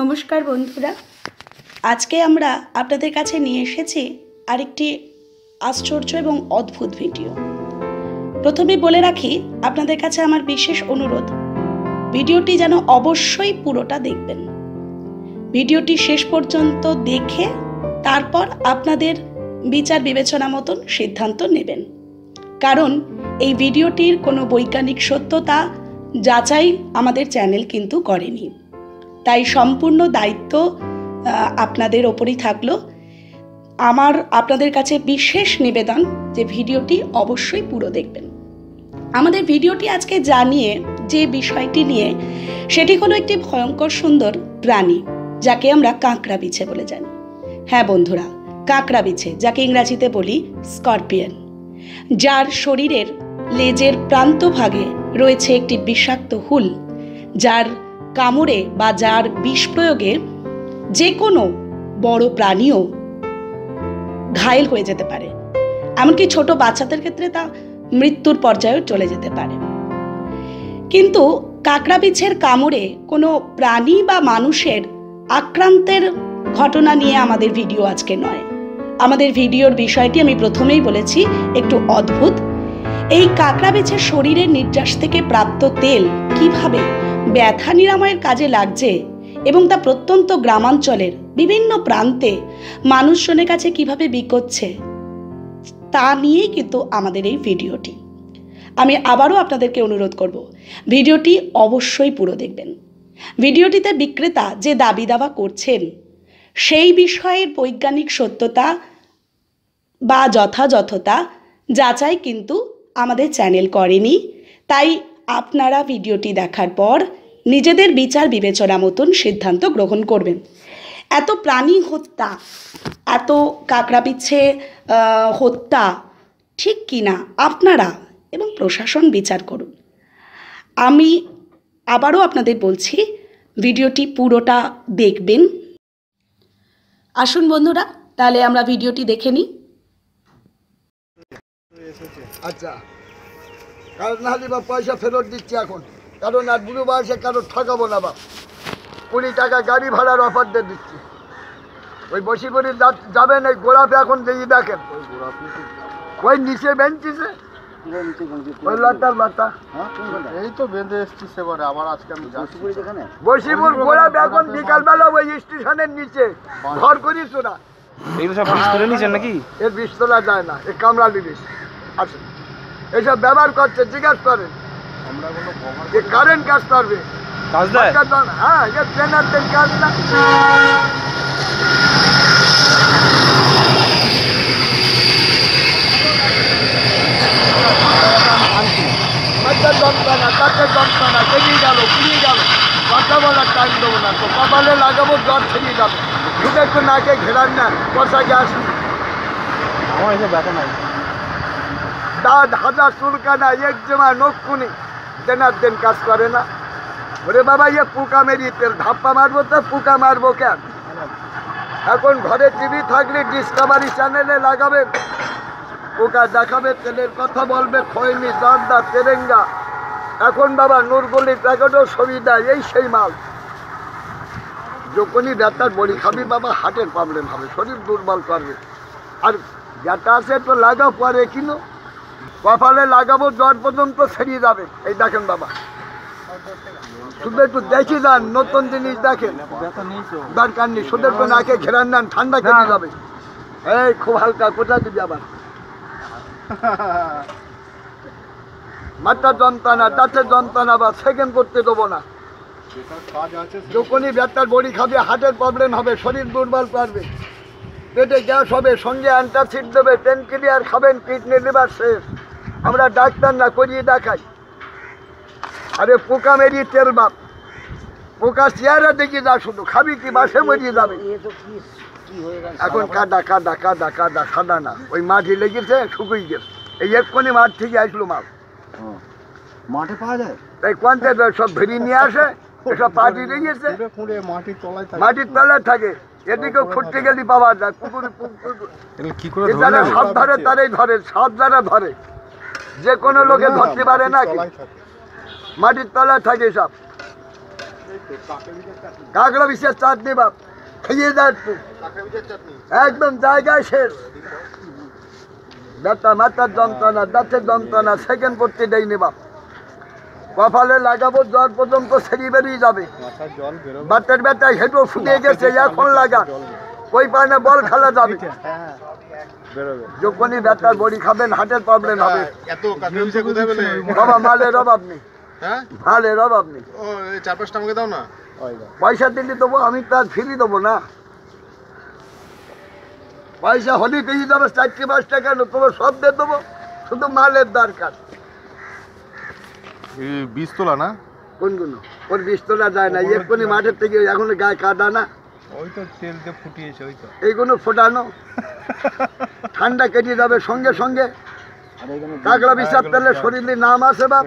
নমস্কার বন্ধুরা। আজকে আমরা আপনাদের কাছে নিয়ে এসেছি আরেকটি আশ্চর্য এবং অদ্ভুত ভিডিও। প্রথমে বলে রাখি, আপনাদের কাছে আমার বিশেষ অনুরোধ, ভিডিওটি যেন অবশ্যই পুরোটা দেখবেন। ভিডিওটি শেষ পর্যন্ত দেখে তারপর আপনাদের বিচার বিবেচনা মতন সিদ্ধান্ত নেবেন। কারণ এই ভিডিওটির কোনো বৈজ্ঞানিক সত্যতা যাচাই আমাদের চ্যানেল কিন্তু করেনি। তাই সম্পূর্ণ দায়িত্ব আপনাদের ওপরই থাকল। আমার, আপনাদের কাছে বিশেষ নিবেদন যে ভিডিওটি অবশ্যই পুরো দেখবেন। আমাদের ভিডিওটি আজকে জানিয়ে যে বিষয়টি নিয়ে, সেটি হলো একটি ভয়ঙ্কর সুন্দর প্রাণী, যাকে আমরা কাঁকড়া বিছে বলে জানি। হ্যাঁ বন্ধুরা, কাঁকড়া বিছে, যাকে ইংরাজিতে বলি স্করপিয়ন। যার শরীরের লেজের প্রান্তভাগে রয়েছে একটি বিষাক্ত হুল, যার কামড়ে বা যার বিষ প্রয়োগে যে কোনো বড় প্রাণীও ঘায়েল হয়ে যেতে পারে। এমনকি ছোট বাচ্চাদের ক্ষেত্রে তা মৃত্যুর পর্যায়েও চলে যেতে পারে। কিন্তু কাঁকড়া বিছের কামড়ে কোনো প্রাণী বা মানুষের আক্রান্তের ঘটনা নিয়ে আমাদের ভিডিও আজকে নয়। আমাদের ভিডিওর বিষয়টি আমি প্রথমেই বলেছি, একটু অদ্ভুত। এই কাঁকড়া বিছের শরীরের নির্যাস থেকে প্রাপ্ত তেল কীভাবে ব্যথা নিরাময়ের কাজে লাগছে এবং তা প্রত্যন্ত গ্রামাঞ্চলের বিভিন্ন প্রান্তে মানুষজনের কাছে কীভাবে বিকোচ্ছে, তা নিয়েই কিন্তু আমাদের এই ভিডিওটি। আমি আবারও আপনাদেরকে অনুরোধ করব, ভিডিওটি অবশ্যই পুরো দেখবেন। ভিডিওটিতে বিক্রেতা যে দাবি দাওয়া করছেন, সেই বিষয়ের বৈজ্ঞানিক সত্যতা বা যথাযথতা যাচাই কিন্তু আমাদের চ্যানেল করেনি। তাই আপনারা ভিডিওটি দেখার পর নিজেদের বিচার বিবেচনা মতন সিদ্ধান্ত গ্রহণ করবেন। এত প্রাণী হত্যা, এত কাঁকড়া পিচ্ছে হত্যা, ঠিক কি না? আপনারা এবং প্রশাসন বিচার করুন। আমি আবারও আপনাদের বলছি, ভিডিওটি পুরোটা দেখবেন। আসুন বন্ধুরা, তাহলে আমরা ভিডিওটি দেখে নিই। আচ্ছা। কারণ নাহলে বা পয়সা ফেরত দিচ্ছি এখন। কারণ আর বুড়ো বয়সে কারও ঠকাবো না বাপ। কুড়ি টাকা গাড়ি ভাড়ার অফার দিয়ে দিচ্ছি। ওই বসিপুরি যাবেন এই গোলাপে এখন দিয়ে দেখেন। ওই নিচে বেঞ্চিছে ওই লতার লতা। এই তো বেঁধে এসছি সেবারে আবার আজকে আমি যাচ্ছি। বসিপুর গোলাপ এখন বিকালবেলা ওই স্টেশনের নিচে। ঘর করিস এগুলো সব নিয়েছেন নাকি? এর বিষ তোলা যায় না এ কামড়ালি বিষ আছে এসব ব্যবহার করছে জিজ্ঞাসা করেন কোনো যে কারেন্ট কাজ করবে। হ্যাঁ কাজ না। যন্ত্রণা তাকে যন্ত্রণা বেরিয়ে গেল পুড়িয়ে গেল। কথা বলার টাইম দেবো না তো কপালে লাগাবো জ্বর যাবে। শুধু একটু নাকে ঘেরান না কষা গ্যাস আমার এসব ব্যথা নাই। দাঁত হাজার চুলকানা একজমা নক্ষুনি দেনার দেন কাজ করে না। ওরে বাবা ইয়ে পোকা মেরি তেল, ধাপ্পা মারবো তো পোকা মারবো কেন? এখন ঘরে টিভি থাকলে ডিসকাভারি চ্যানেলে লাগাবে। পোকা দেখাবে, তেলের কথা বলবে, খৈনি জর্দা তেরেঙ্গা। এখন বাবা নুরগলির প্যাকেটও সুবিধা এই সেই মাল। যখনই ব্যথার বড়ি খাবি বাবা হার্টের প্রবলেম হবে, শরীর দুর্বল করবে। আর যেটা আছে তো লাগা পরে কিনো। কপালে লাগাবো জ্বর পর্যন্ত ছেড়িয়ে যাবে। এই দেখেন বাবা। শুধু একটু দেখি যান নতুন জিনিস দেখেন। দরকার নেই শুধু একটু নাকে ঘেরান নেন ঠান্ডা কেটে যাবে। এই খুব হালকা কোথায় দিবি আবার? মাথা যন্ত্রণা দাঁতের যন্ত্রণা বা সেকেন্ড করতে দেবো না। যখনই ব্যথার বড়ি খাবে হার্টের প্রবলেম হবে শরীর দুর্বল পারবে পেটে গ্যাস হবে সঙ্গে অ্যান্টাসিড দেবে পেন ক্লিয়ার খাবেন কিডনি লিভার শেষ। আমরা ডাক্তার না করিয়ে দেখাই। আরে পোকা মেরিয়ে তেল বাপ। পোকা চেয়ারা দেখি যা শুধু খাবি কি বাসে মরিয়ে যাবে। এখন কাদা কাদা কাদা কাদা সাদা না। ওই মাটি লেগেছে শুকিয়ে গেছে। এই এক্ষুনি মাঠ থেকে আসলো মাল। মাঠে পাওয়া যায়? এই কোয়ান্টে সব ভেরি নিয়ে আসে এসব পাটি লেগেছে। মাটির তলায় থাকে। মাটির তলায় এদিকেও খুঁড়তে গেলে পাওয়া যায় পুকুরে পুকুর কি করে সব ধরে তারাই ধরে সব যারা ধরে। যে কোনো লোকে ধরতে পারে না কি? মাটির তলায় থাকে সব। কাঁকড়া বিশেষ চাটনি বাপ খেয়ে একটু একদম জায়গায় শেষ। ব্যথা মাথার যন্ত্রণা দাঁতের যন্ত্রণা সেকেন্ড করতে দেয়নি বাপ। কপালে লাগাবো জ্বর পর্যন্ত সেরি বেরিয়ে যাবে। বাতের ব্যথা হেঁটো ফুটে গেছে এখন লাগা। ওই পানে বল খেলা যাবে। বেরোবে। যখনই বড়ি খাবেন হার্টের প্রবলেম হবে। বাবা মালের অভাব নেই। হ্যাঁ? মালের অভাব নেই। চার পাঁচটা আমাকে দাও না? পয়সা দিলে দেবো আমি তো আর ফিরি দেবো না। পয়সা হলে পেয়ে যাবে চারটে পাঁচটা কেন? তোমার সব দিয়ে দেবো শুধু মালের দরকার। এই বীজ তোলা না? কোনগুলো? ওর বিষ তোলা যায় না এক্ষুনি মাঠের থেকে এখন গায়ে কাদা না। ওই তো তেল দিয়ে ফুটিয়েছে ওই তো। এইগুলো ফোটানো ঠান্ডা কেটে যাবে সঙ্গে সঙ্গে। কাঁকড়া বিষাদ পেলে শরীরে নাম আসে বা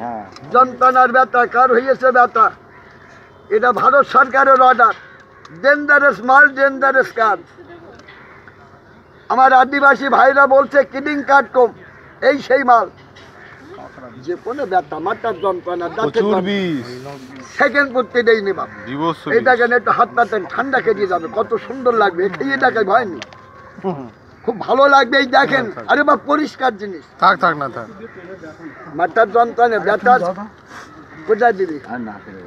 হ্যাঁ। যন্ত্রণার ব্যথা কার হয়েছে ব্যথা? এটা ভারত সরকারের অর্ডার ডেঞ্জারাস মাল ডেঞ্জারাস কাজ। আমার আদিবাসী ভাইরা বলছে কিডিং কার্ড কম। এই সেই মাল। যে কোনো ব্যথা মাথার যন্ত্রণা দাঁতের সেকেন্ড পড়তে দেয়নি বাপ। এটা কেন একটু হাত পাতেন ঠান্ডা কেটে যাবে কত সুন্দর লাগবে। খেয়ে দেখে ভয় নেই। খুব ভালো লাগবে এই দেখেন। আরে বা পরিষ্কার জিনিস। থাক থাক না থাক। মাথার যন্ত্রণা ব্যথা। কোথায় দিবি?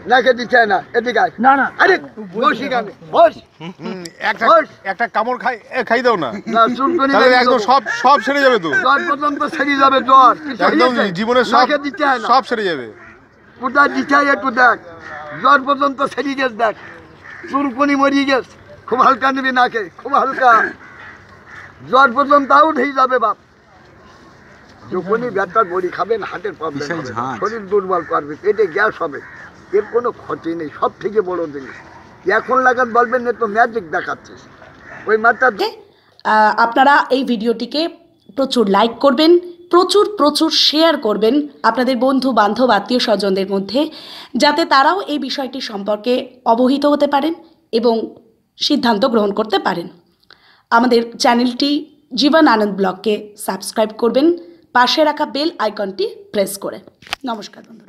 নাকে দিচ্ছে না এদিকে আয়। না না। আরে বসি কেন বস। হুম, একটা। একটা কামড় খাই এ, খাই দাও না। না চুলকুনি তাহলে একদম সব সব সেরে যাবে তো। জ্বর পর্যন্ত সেরে যাবে জ্বর। একদম জীবনের সব না। সব সেরে যাবে। কোথায় দিচ্ছে হয় একটু দেখ। জ্বর পর্যন্ত সেরে গেছে দেখ। চুলকুনি মরিয়ে গেছে। খুব হালকা নিবি নাকে খুব হালকা। জ্বর পর্যন্ত আউট হয়ে যাবে বাপ। যখনই ব্যথার বড়ি খাবেন হার্টের প্রবলেম শরীর দুর্বল করবে পেটে গ্যাস হবে এর কোনো ক্ষতি নেই সব থেকে বড় জিনিস। এখন লাগান বলবেন এ তো ম্যাজিক দেখাচ্ছে ওই মাত্রা আপনারা এই ভিডিওটিকে প্রচুর লাইক করবেন প্রচুর প্রচুর শেয়ার করবেন আপনাদের বন্ধু বান্ধব আত্মীয় স্বজনদের মধ্যে যাতে তারাও এই বিষয়টি সম্পর্কে অবহিত হতে পারেন এবং সিদ্ধান্ত গ্রহণ করতে পারেন। আমাদের চ্যানেলটি জীবন আনন্দ ব্লগকে সাবস্ক্রাইব করবেন। পাশে রাখা বেল আইকনটি প্রেস করে। নমস্কার বন্ধুরা।